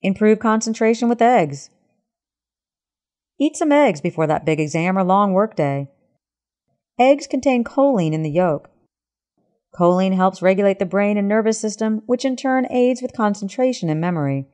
Improve concentration with eggs. Eat some eggs before that big exam or long workday. Eggs contain choline in the yolk. Choline helps regulate the brain and nervous system, which in turn aids with concentration and memory.